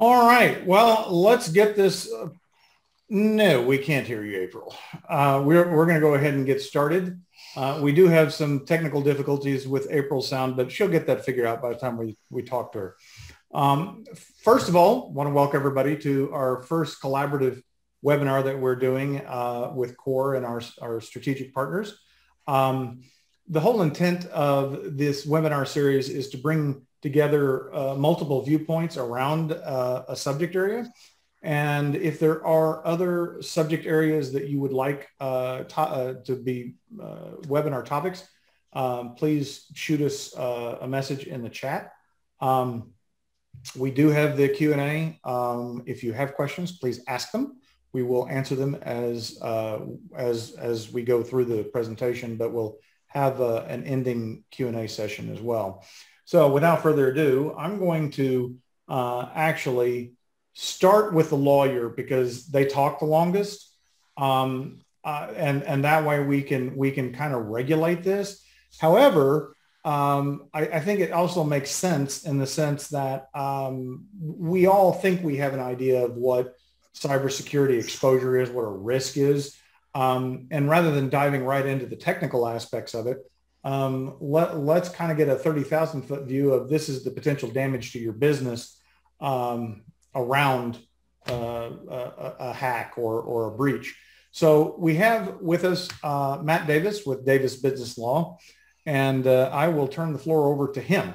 All right. Well, let's get this. Uh, no, we can't hear you, April. Uh, we're we're going to go ahead and get started. Uh, we do have some technical difficulties with April's sound, but she'll get that figured out by the time we, we talk to her. Um, first of all, want to welcome everybody to our first collaborative webinar that we're doing uh, with CORE and our, our strategic partners. Um, the whole intent of this webinar series is to bring together uh, multiple viewpoints around uh, a subject area. And if there are other subject areas that you would like uh, to, uh, to, be uh, webinar topics, um, please shoot us uh, a message in the chat. Um, we do have the Q&A. Um, if you have questions, please ask them. We will answer them as, as, as we go through the presentation, but we'll have an ending Q&A session as well. So without further ado, I'm going to uh, actually start with the lawyer because they talk the longest. Um, uh, and, and that way we can, we can kind of regulate this. However, um, I, I, think it also makes sense in the sense that um, we all think we have an idea of what cybersecurity exposure is, what a risk is. Um, and rather than diving right into the technical aspects of it, um, let, let's kind of get a 30,000 foot view of this is the potential damage to your business um, around uh, a, a, hack or, or a breach. So we have with us uh, Matt Davis with Davis Business Law, and uh, I will turn the floor over to him.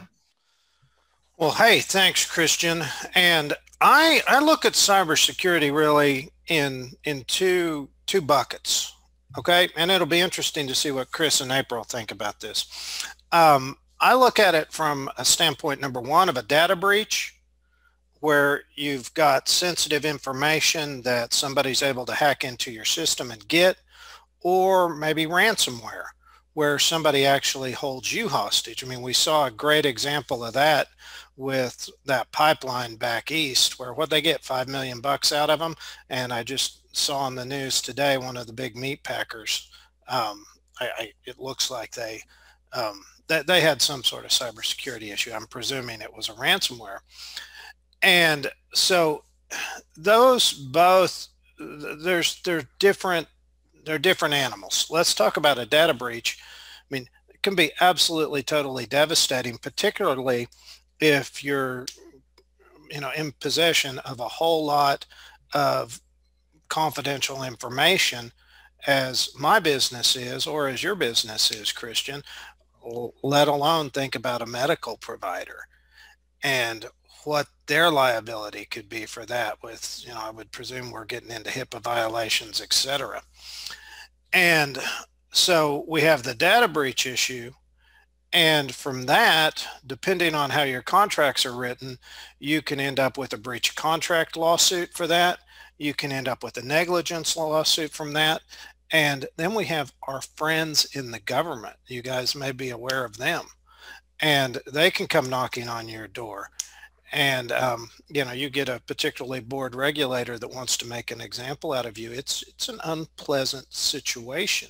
Well, hey, thanks, Christian. And I, I look at cybersecurity really in, in two, two buckets. Okay, and it'll be interesting to see what Chris and April think about this. Um, I look at it from a standpoint, number one, of a data breach, where you've got sensitive information that somebody's able to hack into your system and get, or maybe ransomware, where somebody actually holds you hostage. I mean, we saw a great example of that with that pipeline back east, where what they get, five million bucks out of them, and I just saw on the news today one of the big meat packers. Um, I, I, it looks like they um, that they had some sort of cybersecurity issue. I'm presuming it was a ransomware, and so those both there's they're different they're different animals. Let's talk about a data breach. I mean, it can be absolutely totally devastating, particularly if you're you know in possession of a whole lot of confidential information as my business is or as your business is, Christian, let alone think about a medical provider and what their liability could be for that with, you know, I would presume we're getting into HIPAA violations, et cetera. And so we have the data breach issue. And from that, depending on how your contracts are written, you can end up with a breach of contract lawsuit for that you can end up with a negligence lawsuit from that. And then we have our friends in the government. You guys may be aware of them. And they can come knocking on your door. And, um, you know, you get a particularly bored regulator that wants to make an example out of you. It's, it's an unpleasant situation.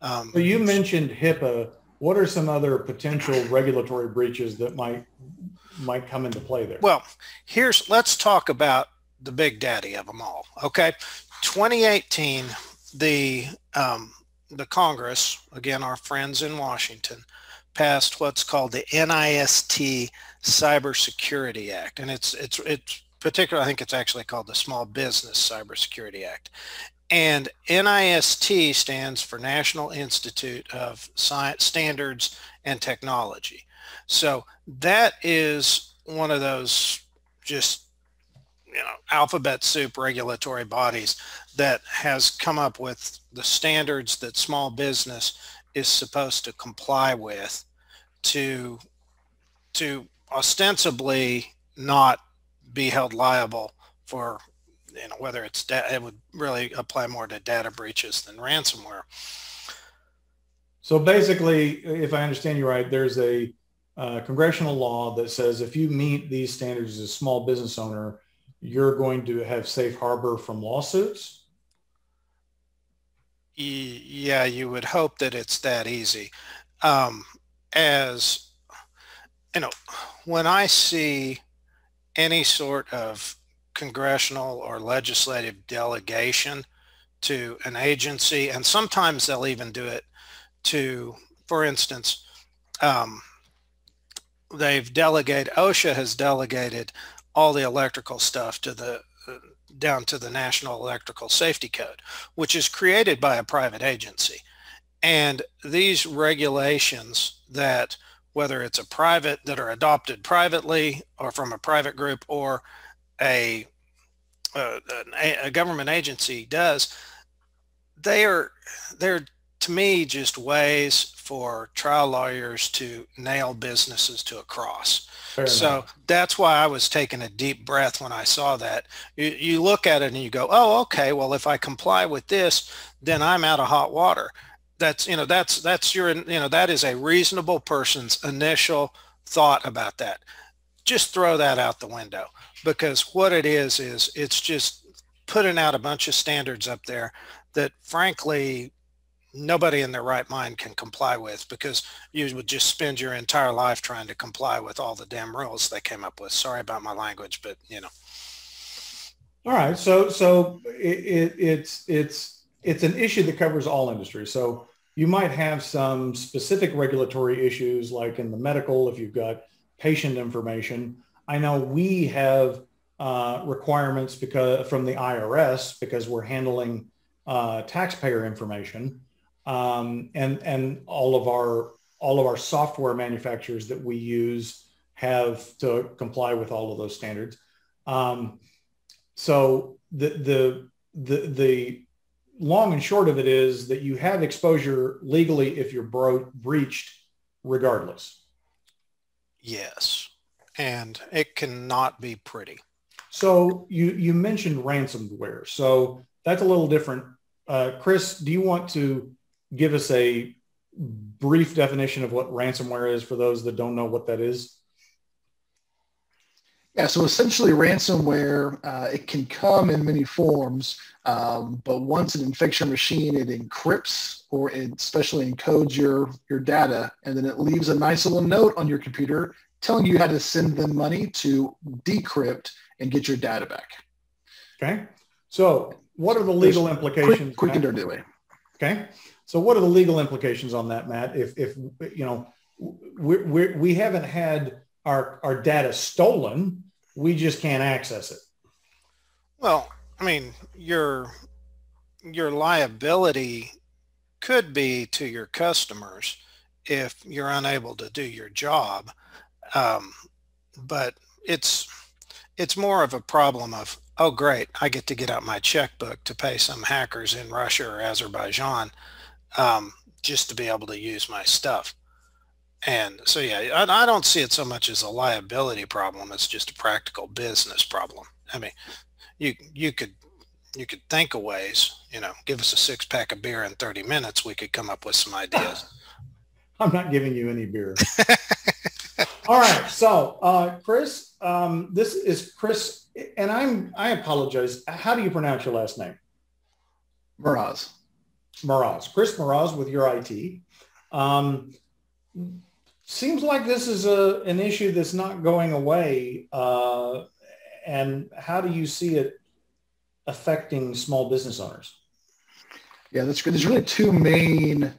Um, so you mentioned HIPAA. What are some other potential regulatory breaches that might might come into play there? Well, here's let's talk about the big daddy of them all. Okay, 2018, the um, the Congress, again, our friends in Washington, passed what's called the NIST Cybersecurity Act, and it's it's it's particular. I think it's actually called the Small Business Cybersecurity Act. And NIST stands for National Institute of Science Standards and Technology. So that is one of those just you know alphabet soup regulatory bodies that has come up with the standards that small business is supposed to comply with to to ostensibly not be held liable for you know whether it's it would really apply more to data breaches than ransomware. So basically if i understand you right there's a uh, congressional law that says if you meet these standards as a small business owner you're going to have safe harbor from lawsuits? Yeah, you would hope that it's that easy. Um, as you know, when I see any sort of congressional or legislative delegation to an agency, and sometimes they'll even do it to, for instance, um, they've delegated, OSHA has delegated all the electrical stuff to the uh, down to the National Electrical Safety Code, which is created by a private agency. And these regulations that whether it's a private that are adopted privately or from a private group or a, a, a government agency does, they are they're to me just ways for trial lawyers to nail businesses to a cross. Fair so enough. that's why I was taking a deep breath when I saw that. You, you look at it and you go, oh, okay, well, if I comply with this, then I'm out of hot water. That's, you know, that's, that's your, you know, that is a reasonable person's initial thought about that. Just throw that out the window because what it is, is it's just putting out a bunch of standards up there that frankly nobody in their right mind can comply with because you would just spend your entire life trying to comply with all the damn rules they came up with. Sorry about my language, but you know. All right, so so it, it, it's it's it's an issue that covers all industries. So you might have some specific regulatory issues, like in the medical, if you've got patient information. I know we have uh, requirements because from the IRS because we're handling uh, taxpayer information um, and and all of our all of our software manufacturers that we use have to comply with all of those standards. Um, so the the the the long and short of it is that you have exposure legally if you're bro- breached, regardless. Yes, and it cannot be pretty. So you you mentioned ransomware, so that's a little different. Uh, Chris, do you want to give us a brief definition of what ransomware is for those that don't know what that is? Yeah, so essentially ransomware, uh, it can come in many forms, um, but once it infects your machine, it encrypts or it especially encodes your, your data, and then it leaves a nice little note on your computer telling you how to send them money to decrypt and get your data back. Okay. So what are the legal There's implications? Quick, quick and dirty Okay. So what are the legal implications on that, Matt? If, if you know, we we we haven't had our, our data stolen, we just can't access it. Well, I mean, your your liability could be to your customers if you're unable to do your job, um, but it's it's more of a problem of oh great, I get to get out my checkbook to pay some hackers in Russia or Azerbaijan um, just to be able to use my stuff. And so, yeah, I, I, don't see it so much as a liability problem. It's just a practical business problem. I mean, you you could you could think of ways. You know, give us a six pack of beer in thirty minutes, we could come up with some ideas. I'm not giving you any beer. All right, so uh, Chris, um, this is Chris, and I'm I apologize. How do you pronounce your last name? Mraz. Mraz, Chris Mraz with your IT. Um, seems like this is a, an issue that's not going away. Uh, and how do you see it affecting small business owners? Yeah, that's good. There's really two main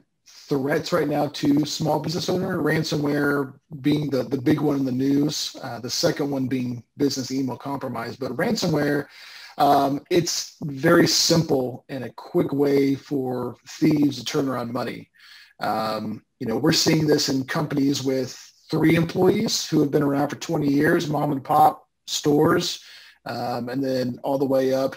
threats right now to small business owner. Ransomware being the, the big one in the news. Uh, the second one being business email compromise. But ransomware um, it's very simple and a quick way for thieves to turn around money. Um, you know, we're seeing this in companies with three employees who have been around for 20 years, mom and pop stores, um, and then all the way up,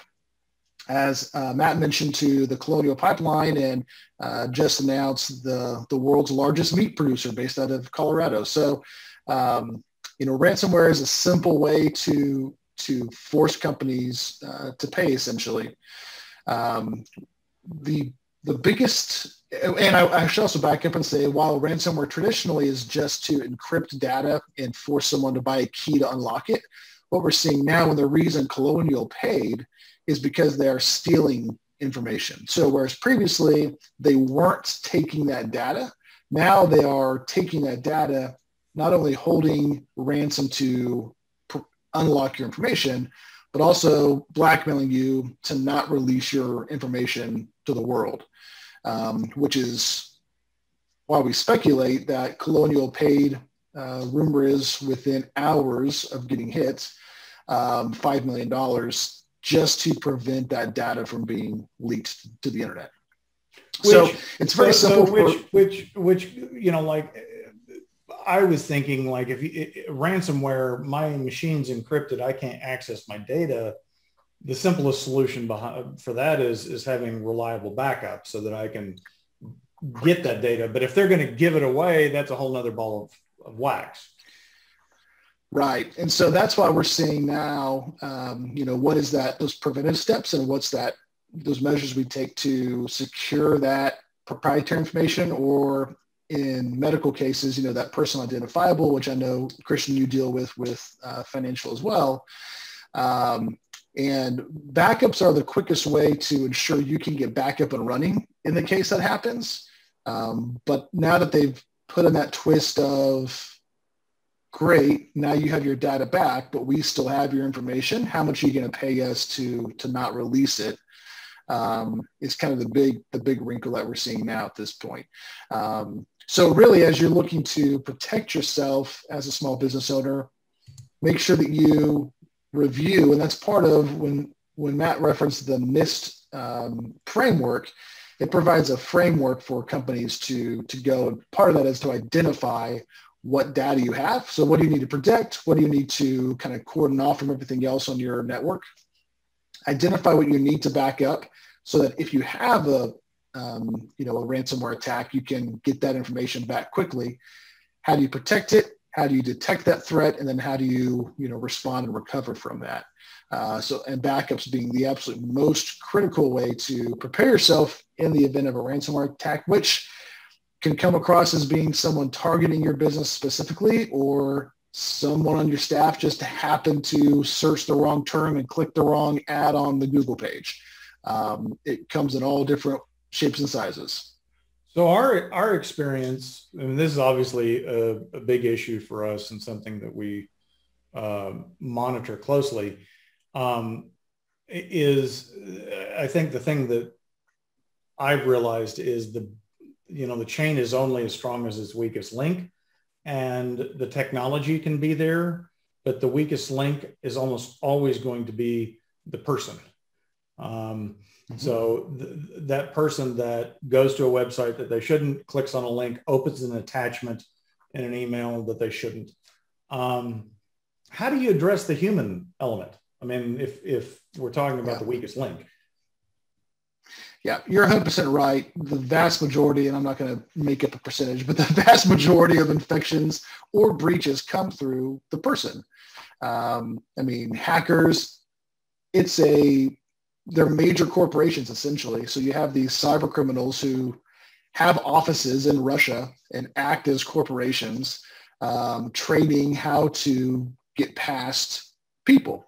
as uh, Matt mentioned, to the Colonial Pipeline and uh, just announced the, the world's largest meat producer based out of Colorado. So, um, you know, ransomware is a simple way to to force companies uh, to pay essentially. Um, the the biggest, and I, I, should also back up and say, while ransomware traditionally is just to encrypt data and force someone to buy a key to unlock it, what we're seeing now, and the reason Colonial paid, is because they are stealing information. So whereas previously they weren't taking that data, now they are taking that data, not only holding ransom to unlock your information, but also blackmailing you to not release your information to the world, um, which is why we speculate that Colonial paid, uh, rumor is within hours of getting hit, um, $5 million just to prevent that data from being leaked to the internet. Which, so it's very so, simple. So which, for, which, which, you know, like I was thinking like if you, it, ransomware, my machine's encrypted, I can't access my data. The simplest solution behind, for that is is having reliable backup so that I can get that data. But if they're going to give it away, that's a whole nother ball of, of wax. Right. And so that's why we're seeing now, um, you know, what is that, those preventive steps and what's that, those measures we take to secure that proprietary information or in medical cases, you know, that personal identifiable, which I know, Christian, you deal with with uh, financial as well. Um, and backups are the quickest way to ensure you can get back up and running in the case that happens. Um, but now that they've put in that twist of, great, now you have your data back, but we still have your information. How much are you going to pay us to to not release it? Um, is kind of the big the big wrinkle that we're seeing now at this point. Um, so really, as you're looking to protect yourself as a small business owner, make sure that you review, and that's part of when when Matt referenced the NIST um, framework. It provides a framework for companies to to go, and part of that is to identify what data you have. So what do you need to protect? What do you need to kind of cordon off from everything else on your network? Identify what you need to back up so that if you have a, um, you know, a ransomware attack, you can get that information back quickly. How do you protect it? How do you detect that threat? And then how do you, you know, respond and recover from that? Uh, so, and backups being the absolute most critical way to prepare yourself in the event of a ransomware attack, which can come across as being someone targeting your business specifically or someone on your staff just happened to search the wrong term and click the wrong ad on the Google page. Um, it comes in all different shapes and sizes. So our our experience, and this is obviously a, a big issue for us and something that we uh, monitor closely, um, is I think the thing that I've realized is the you know the chain is only as strong as its weakest link, and the technology can be there, but the weakest link is almost always going to be the person. Um, Mm-hmm. So th- that person that goes to a website that they shouldn't, clicks on a link, opens an attachment in an email that they shouldn't. Um, how do you address the human element? I mean, if if we're talking about yeah. the weakest link. Yeah, you're 100% right. The vast majority, and I'm not going to make up a percentage, but the vast majority of infections or breaches come through the person. Um, I mean, hackers, it's a they're major corporations essentially. So you have these cyber criminals who have offices in Russia and act as corporations, um, training how to get past people.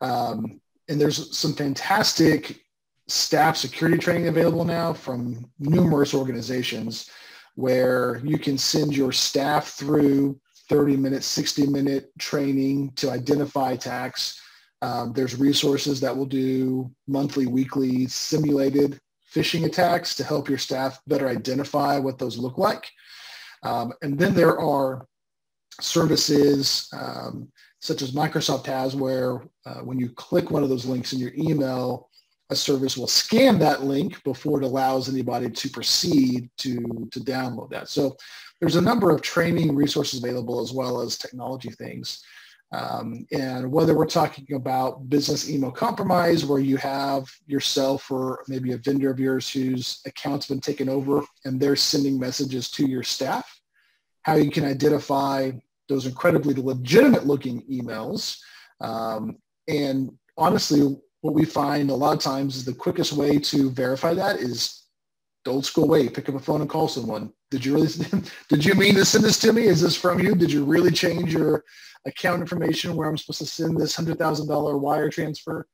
Um, and there's some fantastic staff security training available now from numerous organizations where you can send your staff through 30 minute, 60 minute training to identify attacks um, there's resources that will do monthly, weekly simulated phishing attacks to help your staff better identify what those look like. Um, and then there are services um, such as Microsoft has where uh, when you click one of those links in your email, a service will scan that link before it allows anybody to proceed to, to download that. So there's a number of training resources available as well as technology things. Um, and whether we're talking about business email compromise, where you have yourself or maybe a vendor of yours whose account's been taken over and they're sending messages to your staff, how you can identify those incredibly legitimate looking emails. Um, and honestly, what we find a lot of times is the quickest way to verify that is the old school way. Pick up a phone and call someone. Did you really, did you mean to send this to me? Is this from you? Did you really change your account information where I'm supposed to send this hundred thousand dollar wire transfer.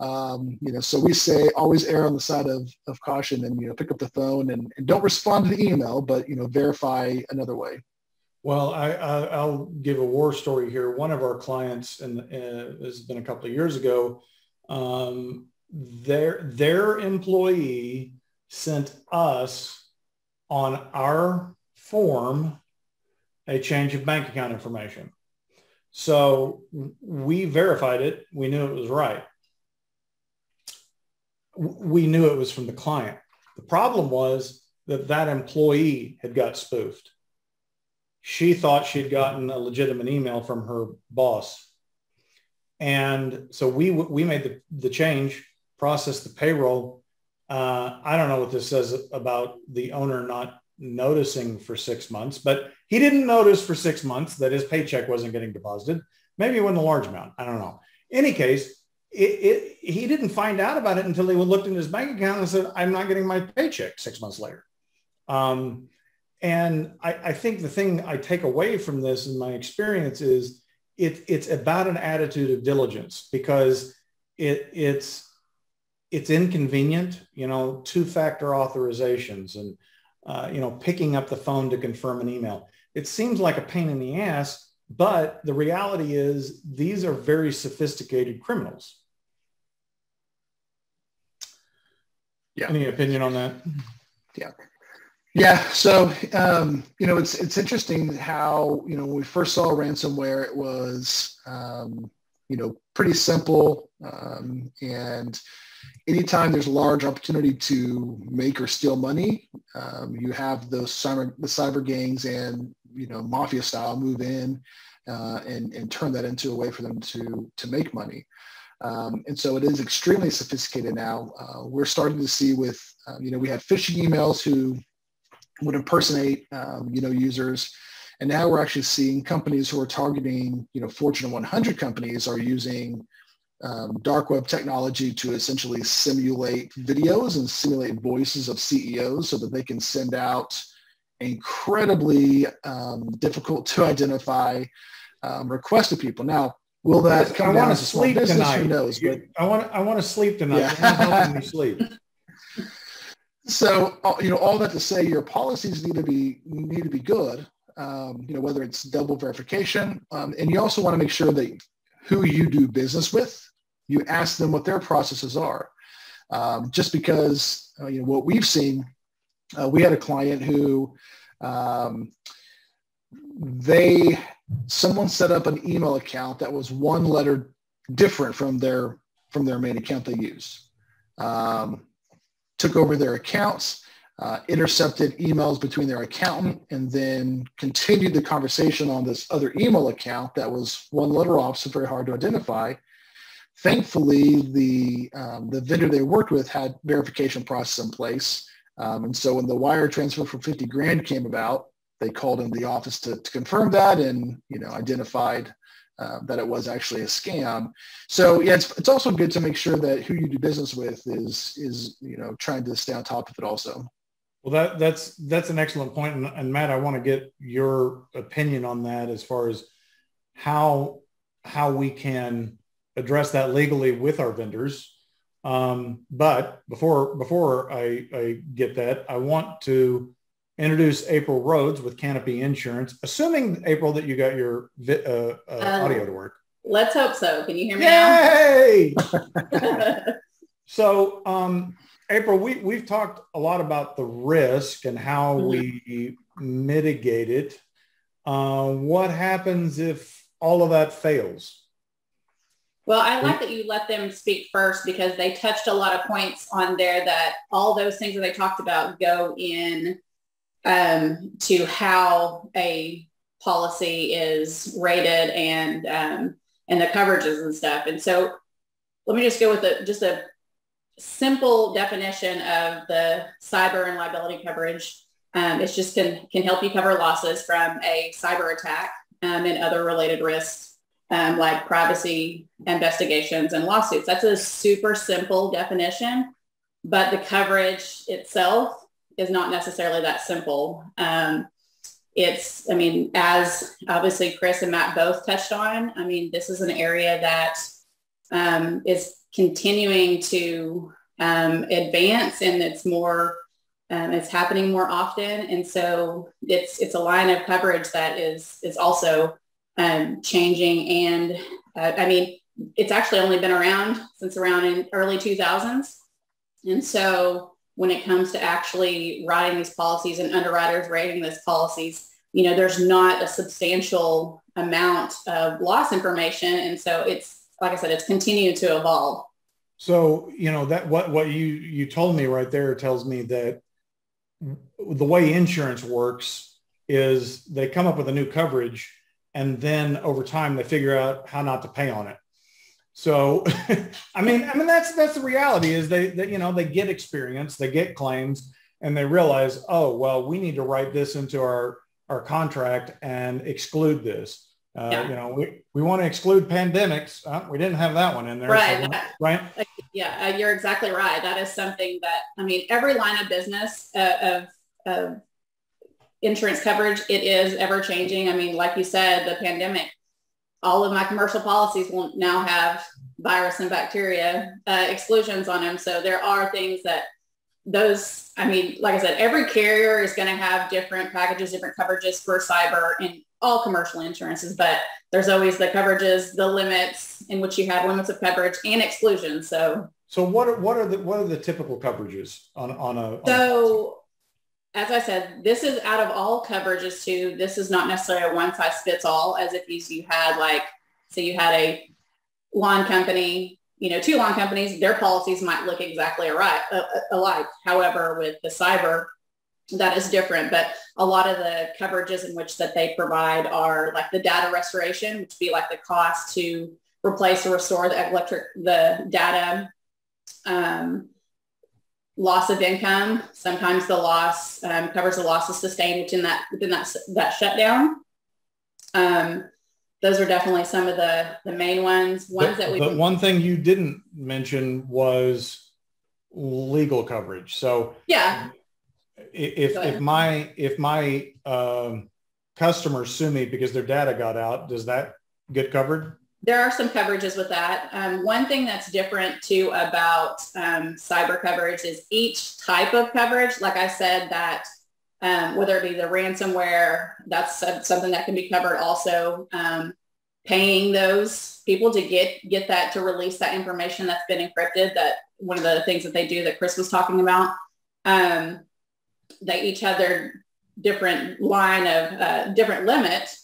Um, you know, so we say always err on the side of, of caution and you know pick up the phone and, and don't respond to the email, but you know verify another way. Well, I, will give a war story here. One of our clients, and uh, has been a couple of years ago, um, their their employee sent us on our form a change of bank account information. So we verified it. We knew it was right. We knew it was from the client. The problem was that that employee had got spoofed. She thought she'd gotten a legitimate email from her boss. And so we, we made the, the change, processed the payroll. Uh, I don't know what this says about the owner not noticing for six months, but he didn't notice for six months that his paycheck wasn't getting deposited. Maybe it wasn't a large amount. I don't know. Any case, it, it, he didn't find out about it until he looked in his bank account and said, I'm not getting my paycheck six months later. Um, and I, I, think the thing I take away from this in my experience is it, it's about an attitude of diligence because it, it's, it's inconvenient, you know, two-factor authorizations and, uh, you know, picking up the phone to confirm an email. It seems like a pain in the ass, but the reality is these are very sophisticated criminals. Yeah. Any opinion on that? Yeah. Yeah. So, um, you know, it's, it's interesting how, you know, when we first saw ransomware, it was, um, you know, pretty simple. Um, and anytime there's a large opportunity to make or steal money, um, you have those cyber, the cyber gangs and, you know, mafia style move in uh, and, and turn that into a way for them to, to make money. Um, and so it is extremely sophisticated now. Uh, we're starting to see with, um, you know, we had phishing emails who would impersonate, um, you know, users. And now we're actually seeing companies who are targeting, you know, Fortune 100 companies are using um, dark web technology to essentially simulate videos and simulate voices of CEOs so that they can send out incredibly um, difficult to identify um, requests to people. Now, Will that come I want to sleep business? tonight. Who knows? But I want I want to sleep tonight. Yeah. helping me sleep. So you know all that to say, your policies need to be need to be good. Um, you know whether it's double verification, um, and you also want to make sure that who you do business with, you ask them what their processes are. Um, just because uh, you know what we've seen, uh, we had a client who um, they someone set up an email account that was one letter different from their from their main account they use. Um, took over their accounts, uh, intercepted emails between their accountant, and then continued the conversation on this other email account that was one letter off, so very hard to identify. Thankfully, the um, the vendor they worked with had verification process in place, um, and so when the wire transfer for 50 grand came about, they called in the office to, to confirm that and you know identified uh, that it was actually a scam. So yeah, it's, it's also good to make sure that who you do business with is is you know trying to stay on top of it also. Well, that that's that's an excellent point, and, and Matt, I want to get your opinion on that as far as how how we can address that legally with our vendors. Um, but before before I, I get that, I want to introduce April Rhodes with Canopy Insurance, assuming April that you got your vi- uh, uh, um, audio to work. Let's hope so. Can you hear me Yay! now? so, um, April, we, we've talked a lot about the risk and how mm-hmm. we mitigate it. Uh, what happens if all of that fails? Well, I like that you let them speak first because they touched a lot of points on there that all those things that they talked about go in um, to how a policy is rated and um, and the coverages and stuff. And so let me just go with a, just a simple definition of the cyber and liability coverage. Um, it just can, can help you cover losses from a cyber attack um, and other related risks um, like privacy investigations and lawsuits. That's a super simple definition, but the coverage itself is not necessarily that simple. Um, it's, I mean, as obviously Chris and Matt both touched on, I mean, this is an area that um, is continuing to um, advance and it's more Um, it's happening more often, and so it's it's a line of coverage that is is also um, changing. And uh, I mean, it's actually only been around since around in early 2000s, and so when it comes to actually writing these policies and underwriters writing these policies, you know, there's not a substantial amount of loss information, and so it's like I said, it's continued to evolve. So, you know, that what, what you, you told me right there tells me that the way insurance works is they come up with a new coverage and then over time they figure out how not to pay on it. So, I mean, I mean, that's, that's the reality is they, that, you know, they get experience, they get claims and they realize, oh, well, we need to write this into our, our contract and exclude this. Uh, yeah. You know, we, we want to exclude pandemics. Uh, we didn't have that one in there. Right. So, right. Yeah, uh, you're exactly right. That is something that, I mean, every line of business uh, of, of insurance coverage, it is ever changing. I mean, like you said, the pandemic, all of my commercial policies will now have virus and bacteria uh, exclusions on them. So there are things that those, I mean, like I said, every carrier is going to have different packages, different coverages for cyber and all commercial insurances, but there's always the coverages, the limits in which you have limits of coverage and exclusions. So, so what are, what are the, what are the typical coverages on, on a, on so as I said, this is out of all coverages too. This is not necessarily a one size fits all as if you had like, say you had a lawn company, you know, two lawn companies, their policies might look exactly alike. However, with the cyber, that is different. But a lot of the coverages in which that they provide are like the data restoration, which would be like the cost to replace or restore the electric, the data, um, loss of income. Sometimes the loss um, covers the losses sustained within that within that that shutdown. Um, those are definitely some of the the main ones. Ones but, that we. But one thing you didn't mention was legal coverage. So yeah, if if my if my um, customers sue me because their data got out, does that get covered? There are some coverages with that. Um, one thing that's different too about um, cyber coverage is each type of coverage. Like I said, that um, whether it be the ransomware, that's something that can be covered. Also, um, paying those people to get get that to release that information that's been encrypted. That one of the things that they do that Chris was talking about. Um, they each have their different line of uh, different limit.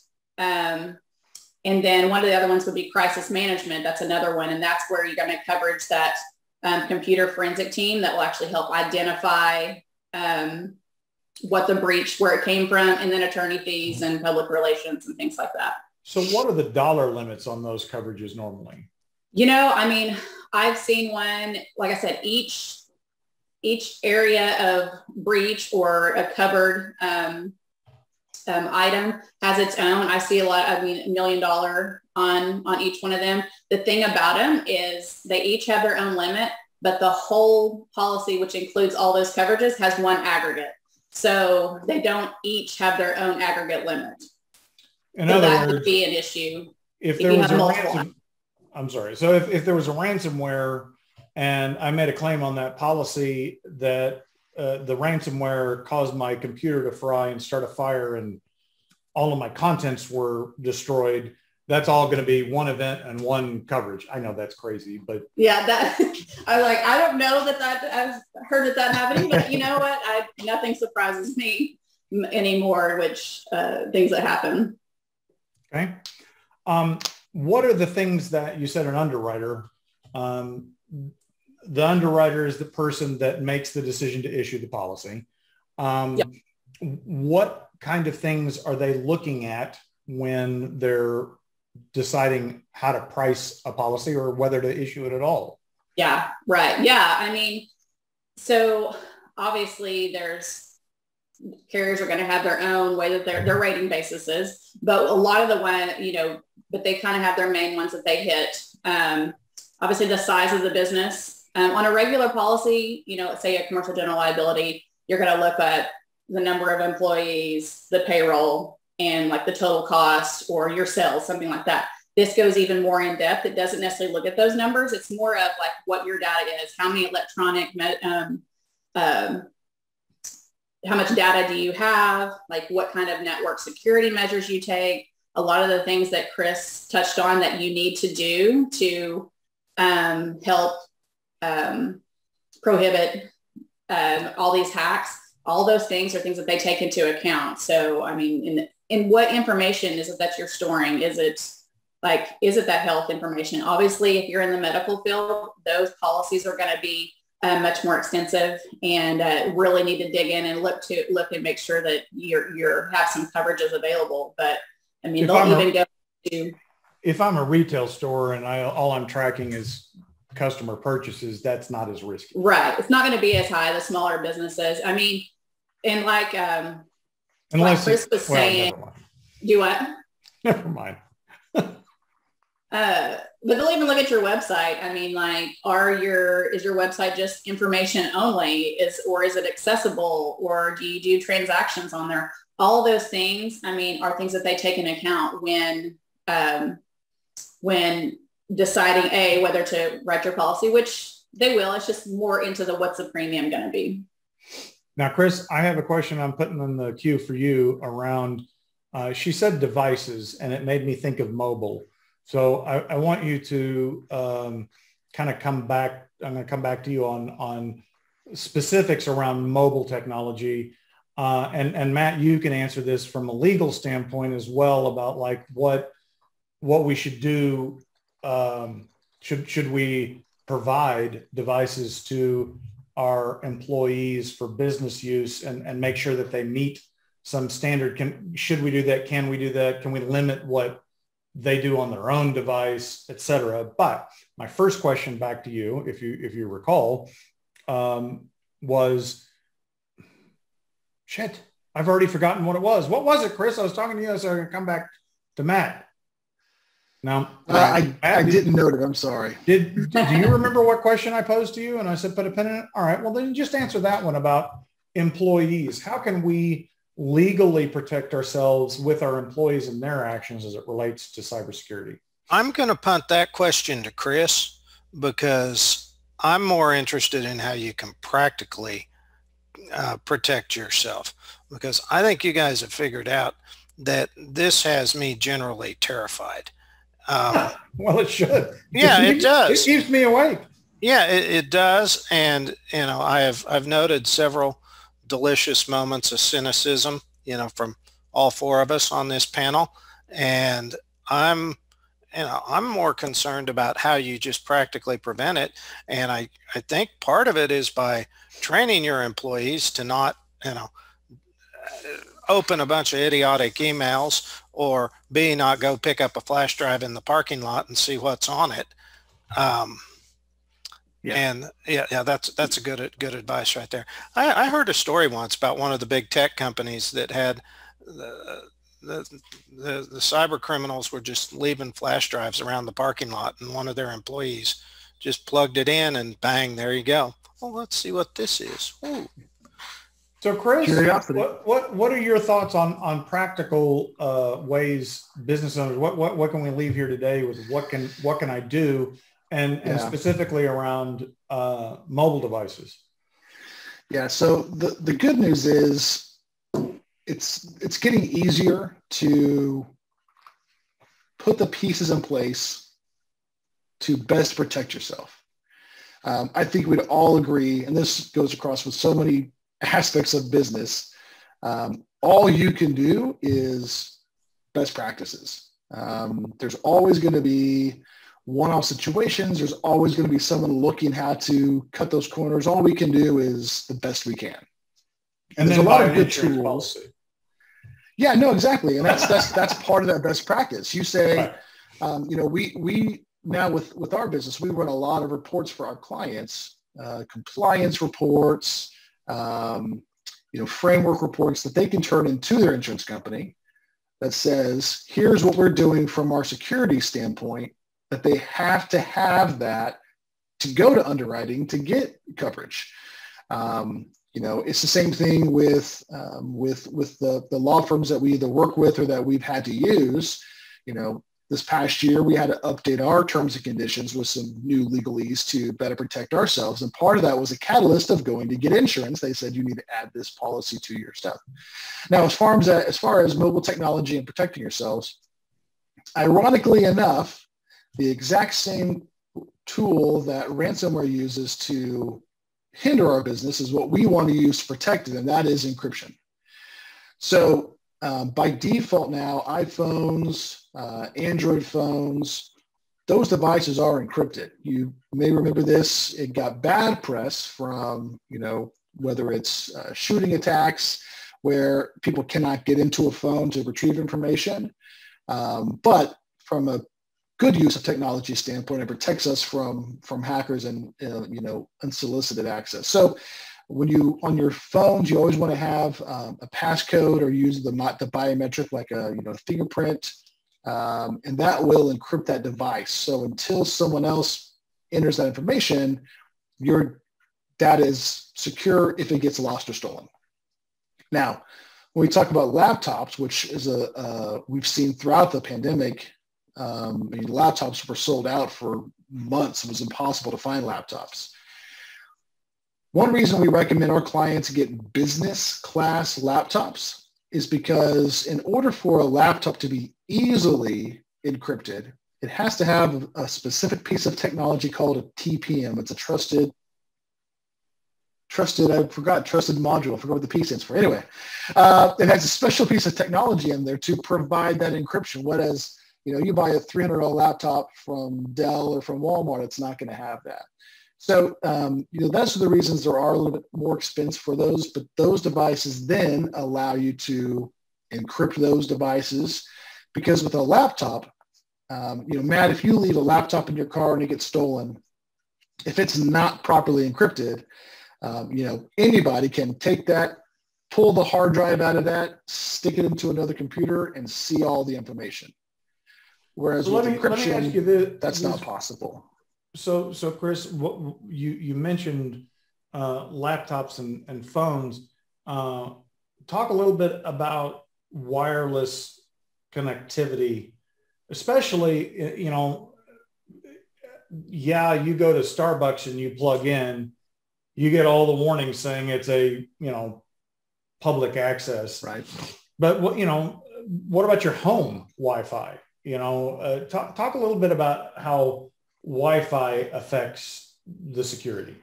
And then one of the other ones would be crisis management. That's another one. And that's where you're going to coverage that um, computer forensic team that will actually help identify um, what the breach, where it came from, and then attorney fees and public relations and things like that. So what are the dollar limits on those coverages normally? You know, I mean, I've seen one, like I said, each each area of breach or a covered um, um, item has its own. I see a lot, I mean, a million dollar on, on each one of them. The thing about them is they each have their own limit, but the whole policy, which includes all those coverages, has one aggregate. So they don't each have their own aggregate limit. In so other that words, would be an issue. If, if there was a ransom, I'm sorry. So if, if there was a ransomware and I made a claim on that policy that uh, the ransomware caused my computer to fry and start a fire and all of my contents were destroyed. That's all going to be one event and one coverage. I know that's crazy, but yeah, that I like. I don't know that that I've heard of that happening, but you know what? I nothing surprises me anymore. Which uh, things that happen. Okay. Um, what are the things that you said an underwriter? Um, the underwriter is the person that makes the decision to issue the policy. Um, yep. What kind of things are they looking at when they're deciding how to price a policy or whether to issue it at all? Yeah, right. Yeah. I mean, so obviously there's carriers are going to have their own way that their, their rating basis is, but a lot of the one, you know, but they kind of have their main ones that they hit. Um, obviously the size of the business um, on a regular policy, you know, say a commercial general liability, you're going to look at the number of employees, the payroll, and like the total cost or your sales, something like that. This goes even more in depth. It doesn't necessarily look at those numbers. It's more of like what your data is, how many electronic um, um, how much data do you have? Like what kind of network security measures you take? A lot of the things that Chris touched on that you need to do to um, help um, prohibit um, all these hacks. All those things are things that they take into account. So, I mean, in, in what information is it that you're storing? Is it like, is it that health information? Obviously, if you're in the medical field, those policies are going to be uh, much more extensive and uh, really need to dig in and look to look and make sure that you're you're have some coverages available. But I mean, if they'll I'm even a, go to. If I'm a retail store and I all I'm tracking is customer purchases, that's not as risky. Right. It's not going to be as high. The smaller businesses. I mean, and like um, unless like Chris was well, saying, do what? Never mind. Uh, but they'll even look at your website. I mean, like, are your is your website just information only? Is or is it accessible? Or do you do transactions on there? All those things, I mean, are things that they take into account when um, when deciding a whether to write your policy, which they will. It's just more into the what's the premium going to be. Now, Chris, I have a question I'm putting in the queue for you around. Uh, she said devices, and it made me think of mobile. So I, I want you to um, kind of come back. I'm going to come back to you on on specifics around mobile technology. Uh, and and Matt, you can answer this from a legal standpoint as well about like what what we should do. Um, should should we provide devices to our employees for business use and, and make sure that they meet some standard? Can should we do that? Can we do that? Can we limit what they do on their own device, et cetera. But my first question back to you, if you if you recall, um, was shit. I've already forgotten what it was. What was it, Chris? I was talking to you, so I can come back to Matt. Now, uh, I, Matt, I did, didn't note it. I'm sorry. Did, do you remember what question I posed to you? And I said, put a pin in it. All right. Well, then just answer that one about employees. How can we legally protect ourselves with our employees and their actions as it relates to cybersecurity? I'm going to punt that question to Chris because I'm more interested in how you can practically uh, protect yourself because I think you guys have figured out that this has me generally terrified. Um, well, it should. Yeah, it, it does. It keeps me awake. Yeah, it, it does, and you know, I have I've noted several delicious moments of cynicism, you know, from all four of us on this panel. And I'm, you know, I'm more concerned about how you just practically prevent it. And I, I think part of it is by training your employees to not, you know, open a bunch of idiotic emails or B, not go pick up a flash drive in the parking lot and see what's on it. Um, yeah. And yeah, yeah, that's that's a good good advice right there. I, I heard a story once about one of the big tech companies that had the, the, the the cyber criminals were just leaving flash drives around the parking lot, and one of their employees just plugged it in, and bang, there you go. Well, let's see what this is. Ooh. So, Chris, what, what what are your thoughts on on practical uh, ways business owners? What what what can we leave here today with? What can what can I do and, yeah. and specifically around uh, mobile devices. Yeah. So the, the good news is it's it's getting easier to put the pieces in place to best protect yourself. Um, I think we'd all agree, and this goes across with so many aspects of business. Um, all you can do is best practices. Um, there's always going to be one-off situations. There's always going to be someone looking how to cut those corners. All we can do is the best we can. And, there's a lot of good tools. Policy. Yeah, no, exactly, and that's that's that's part of that best practice. You say, um, you know, we we now with with our business, we run a lot of reports for our clients, uh, compliance reports, um, you know, framework reports that they can turn into their insurance company that says, here's what we're doing from our security standpoint that they have to have that to go to underwriting to get coverage. Um, you know, it's the same thing with um, with with the the law firms that we either work with or that we've had to use. You know, this past year, we had to update our terms and conditions with some new legalese to better protect ourselves. And part of that was a catalyst of going to get insurance. They said you need to add this policy to your stuff. Now, as far as, as far as mobile technology and protecting yourselves, ironically enough, the exact same tool that ransomware uses to hinder our business is what we want to use to protect it, and that is encryption. So um, by default now, iPhones, uh, Android phones, those devices are encrypted. You may remember this. It got bad press from, you know, whether it's uh, shooting attacks where people cannot get into a phone to retrieve information. Um, but from a good use of technology standpoint, it protects us from from hackers and uh, you know unsolicited access. So when you on your phones, you always want to have um, a passcode or use the the biometric like a you know fingerprint, um, and that will encrypt that device. So until someone else enters that information, your data is secure if it gets lost or stolen. Now, when we talk about laptops, which is a we've seen throughout the pandemic, um, I mean, laptops were sold out for months. It was impossible to find laptops. One reason we recommend our clients get business class laptops is because in order for a laptop to be easily encrypted, it has to have a specific piece of technology called a TPM. It's a trusted, trusted, I forgot, trusted module. I forgot what the P stands for. Anyway, uh, it has a special piece of technology in there to provide that encryption. Whereas, you know, you buy a $300 laptop from Dell or from Walmart, it's not going to have that. So, um, you know, that's the reasons there are a little bit more expense for those, but those devices then allow you to encrypt those devices because with a laptop, um, you know, Matt, if you leave a laptop in your car and it gets stolen, if it's not properly encrypted, um, you know, anybody can take that, pull the hard drive out of that, stick it into another computer and see all the information. Whereas so with me, encryption, this, that's this, not possible. So, so Chris, what you you mentioned uh, laptops and, and phones. Uh, talk a little bit about wireless connectivity, especially you know. Yeah, you go to Starbucks and you plug in, you get all the warnings saying it's a you know public access. Right. But what you know, what about your home Wi-Fi? You know, uh, talk talk a little bit about how Wi-Fi affects the security?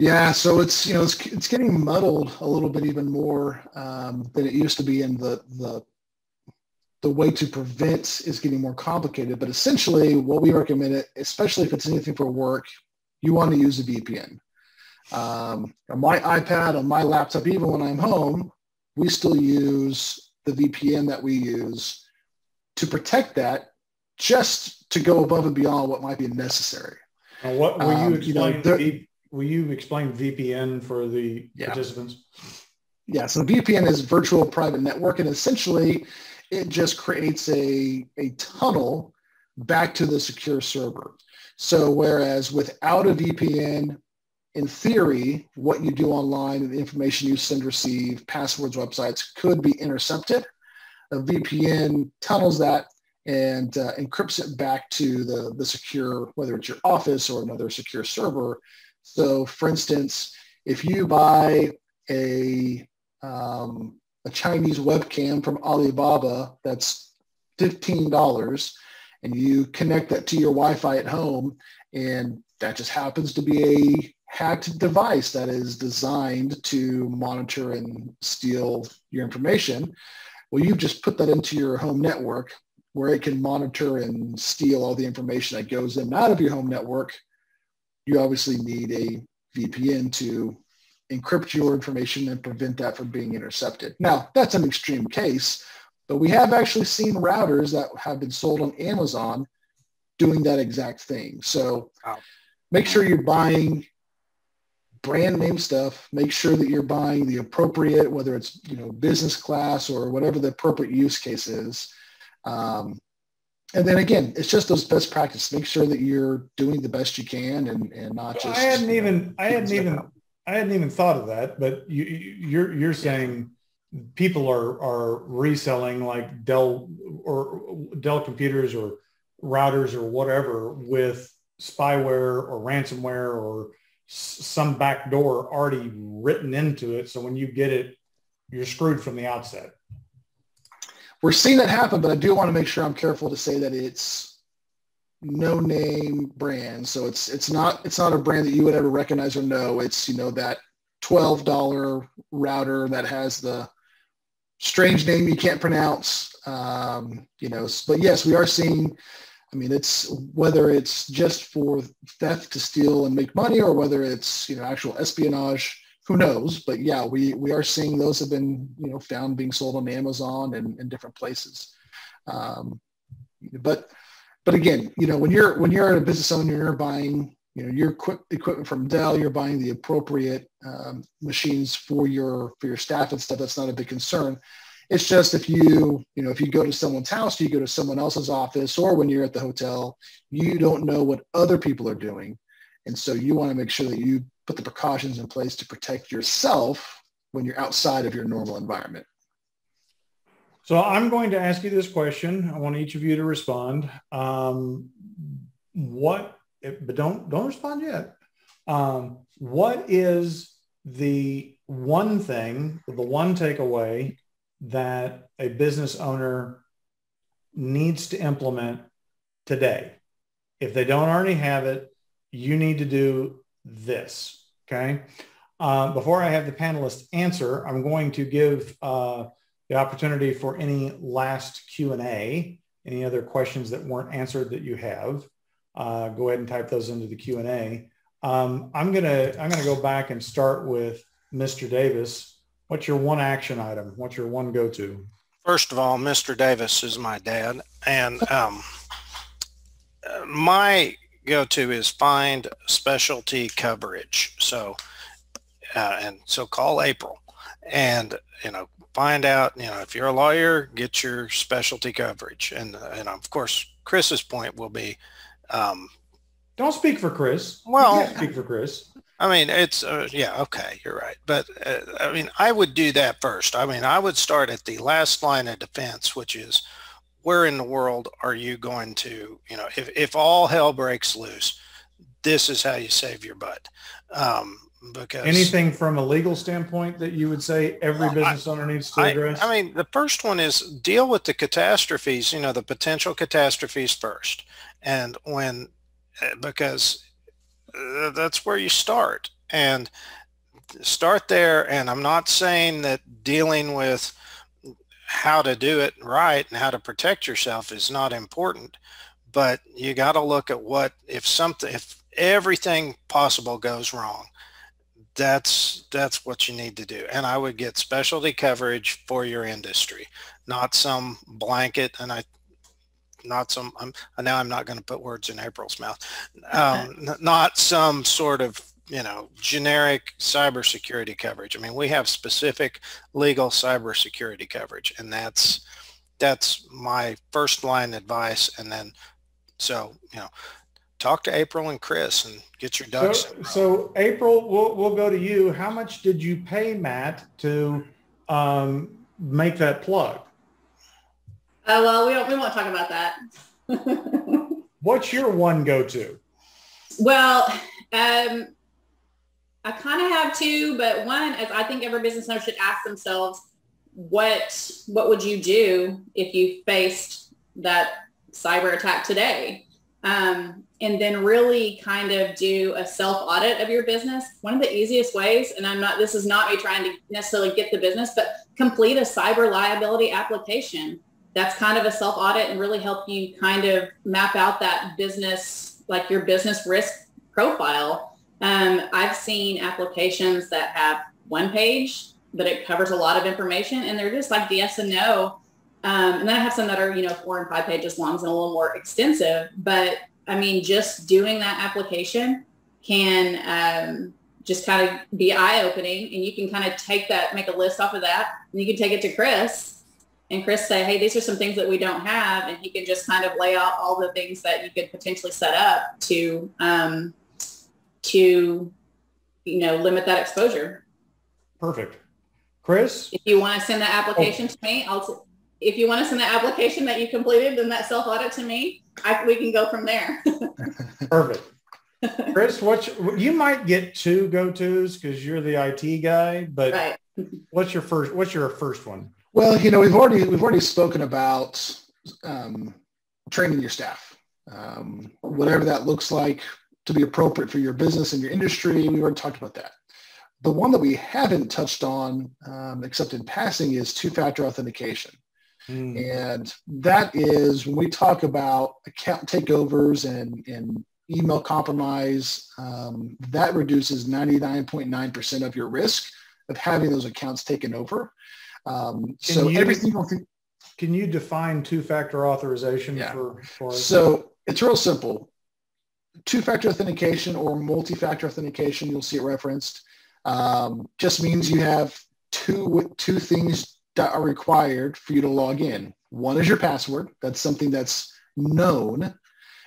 Yeah, so it's you know it's it's getting muddled a little bit even more um, than it used to be, and the the the way to prevent is getting more complicated. But essentially, what we recommend, it, especially if it's anything for work, you want to use a VPN. Um, on my iPad, on my laptop, even when I'm home, we still use the VPN that we use to protect that just to go above and beyond what might be necessary. Now, what will you um, explain? You know, v, will you explain VPN for the yeah. participants? Yeah, so VPN is virtual private network, and essentially, it just creates a a tunnel back to the secure server. So whereas without a VPN, in theory, what you do online and the information you send, receive, passwords, websites could be intercepted. A VPN tunnels that and uh, encrypts it back to the, the secure, whether it's your office or another secure server. So for instance, if you buy a, um, a Chinese webcam from Alibaba that's $15 and you connect that to your Wi-Fi at home and that just happens to be a hacked device that is designed to monitor and steal your information. Well, you've just put that into your home network where it can monitor and steal all the information that goes in and out of your home network, you obviously need a VPN to encrypt your information and prevent that from being intercepted. Now, that's an extreme case, but we have actually seen routers that have been sold on Amazon doing that exact thing. So wow. make sure you're buying brand name stuff. Make sure that you're buying the appropriate, whether it's you know business class or whatever the appropriate use case is. Um, and then again, it's just those best practices. Make sure that you're doing the best you can and, and not just. I hadn't even, I hadn't even, I hadn't even thought of that, but you, you're, you're saying people are are reselling like Dell or Dell computers or routers or whatever with spyware or ransomware or some back door already written into it. So when you get it, you're screwed from the outset. We're seeing that happen, but I do want to make sure I'm careful to say that it's no name brand. So it's it's not it's not a brand that you would ever recognize or know. It's you know that twelve dollar router that has the strange name you can't pronounce. Um, you know, but yes, we are seeing I mean, it's whether it's just for theft to steal and make money, or whether it's you know actual espionage. Who knows? But yeah, we we are seeing those have been you know found being sold on Amazon and, and different places. Um, but but again, you know when you're when you're a business owner, you're buying you know your equip, equipment from Dell, you're buying the appropriate um, machines for your for your staff and stuff. That's not a big concern. It's just if you, you know, if you go to someone's house, you go to someone else's office, or when you're at the hotel, you don't know what other people are doing. And so you want to make sure that you put the precautions in place to protect yourself when you're outside of your normal environment. So I'm going to ask you this question. I want each of you to respond. Um, what, but don't don't respond yet. Um, what is the one thing, the one takeaway that a business owner needs to implement today. If they don't already have it, you need to do this. Okay. Uh, before I have the panelists answer, I'm going to give uh, the opportunity for any last Q&A, any other questions that weren't answered that you have. Uh, go ahead and type those into the Q&A. Um, I'm going to I'm going to go back and start with Mr. Davis. What's your one action item? What's your one go-to? First of all, Mr. Davis is my dad, and um, my go-to is find specialty coverage. So, uh, and so call April, and you know find out. You know if you're a lawyer, get your specialty coverage, and and of course Chris's point will be. Um, Don't speak for Chris. Well, speak for Chris. I mean, it's uh, yeah, okay, you're right. But uh, I mean, I would do that first. I mean, I would start at the last line of defense, which is where in the world are you going to, you know, if, if all hell breaks loose, this is how you save your butt. Um, because anything from a legal standpoint that you would say every business owner needs to address? I, I mean, the first one is deal with the catastrophes, you know, the potential catastrophes first. And when, uh, because uh, that's where you start and start there. And I'm not saying that dealing with how to do it right and how to protect yourself is not important, but you got to look at what if something if everything possible goes wrong that's that's what you need to do. And i would get specialty coverage for your industry not some blanket and i not some, I'm, now I'm not going to put words in April's mouth, um, not some sort of, you know, generic cybersecurity coverage. I mean, we have specific legal cybersecurity coverage and that's, that's my first line advice. And then, so, you know, talk to April and Chris and get your ducks. So, so April, we'll, we'll go to you. How much did you pay Matt to um, make that plug? Oh well, we don't. We won't talk about that. What's your one go-to? Well, um, I kind of have two, but one is I think every business owner should ask themselves, what what would you do if you faced that cyber attack today? Um, and then really kind of do a self audit of your business. One of the easiest ways, and I'm not, this is not me trying to necessarily get the business, but complete a cyber liability application that's kind of a self audit and really help you kind of map out that business, like your business risk profile. Um, I've seen applications that have one page, but it covers a lot of information and they're just like the yes and no. Um, and then I have some that are, you know, four and five pages long and a little more extensive. But I mean, just doing that application can um, just kind of be eye opening and you can kind of take that, make a list off of that and you can take it to Chris and Chris say, hey, these are some things that we don't have. And he can just kind of lay out all the things that you could potentially set up to, um, to, you know, limit that exposure. Perfect. Chris? If you want to send the application oh. to me, I'll, if you want to send the application that you completed and that self-audit to me, I, we can go from there. Perfect. Chris, what's you might get two go-tos because you're the IT guy, but right. what's your first? What's your first one? Well, you know, we've already we've already spoken about um, training your staff, um, whatever that looks like to be appropriate for your business and your industry. We already talked about that. The one that we haven't touched on, um, except in passing, is two-factor authentication. Mm. And that is when we talk about account takeovers and, and email compromise, um, that reduces 99.9% of your risk of having those accounts taken over. Um, so you, everything. Can you define two-factor authorization yeah. for, for So it's real simple. Two-factor authentication or multi-factor authentication, you'll see it referenced, um, just means you have two two things that are required for you to log in. One is your password. That's something that's known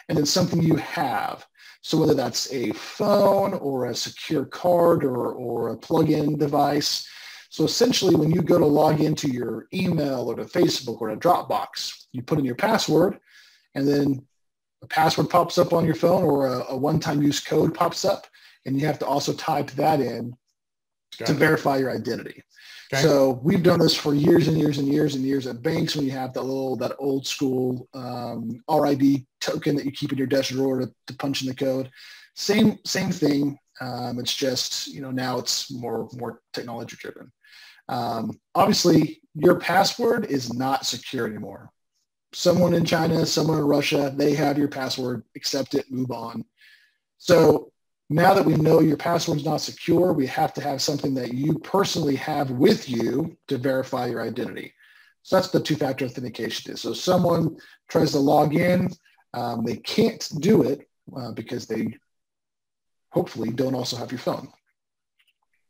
and then something you have. So whether that's a phone or a secure card or, or a plug-in device. So essentially when you go to log into your email or to Facebook or to Dropbox, you put in your password and then a password pops up on your phone or a, a one-time use code pops up and you have to also type that in Got to it. verify your identity. Okay. So we've done this for years and years and years and years at banks when you have that little, that old school um, RID token that you keep in your desk drawer to, to punch in the code. Same, same thing. Um, it's just, you know, now it's more, more technology driven. Um, obviously, your password is not secure anymore. Someone in China, someone in Russia, they have your password, accept it, move on. So now that we know your password is not secure, we have to have something that you personally have with you to verify your identity. So that's the two-factor authentication is. So someone tries to log in, um, they can't do it uh, because they hopefully don't also have your phone.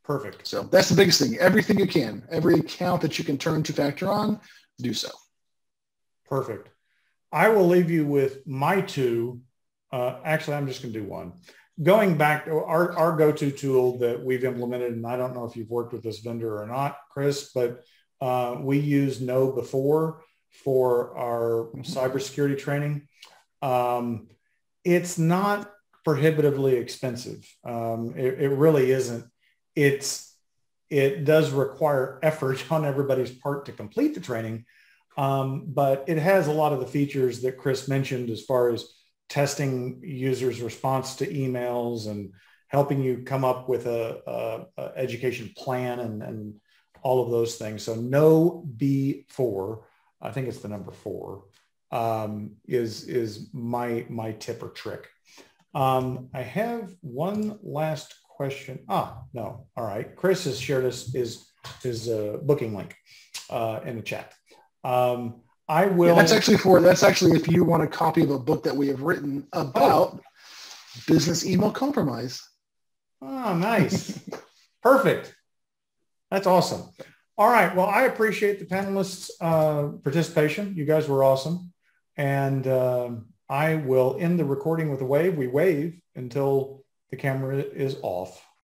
Perfect. So that's the biggest thing. Everything you can, every account that you can turn two-factor on, do so. Perfect. I will leave you with my two. Uh, actually, I'm just going to do one going back to our, our go-to tool that we've implemented, and I don't know if you've worked with this vendor or not, Chris, but uh, we use KnowBe4 for our mm-hmm. cybersecurity training. Um, it's not prohibitively expensive. Um, it, it really isn't. It's it does require effort on everybody's part to complete the training, um, but it has a lot of the features that Chris mentioned as far as testing users' response to emails and helping you come up with a, a, a education plan and, and all of those things. So KnowBe4, I think it's the number four, um, is, is my, my tip or trick. Um, I have one last question. Ah, no. All right. Chris has shared his, his, his uh, booking link uh, in the chat. Um, I will. Yeah, that's actually for that's actually if you want a copy of a book that we have written about oh. business email compromise. Oh, nice. Perfect. That's awesome. All right. Well, I appreciate the panelists' uh, participation. You guys were awesome. And um, I will end the recording with a wave. We wave until the camera is off.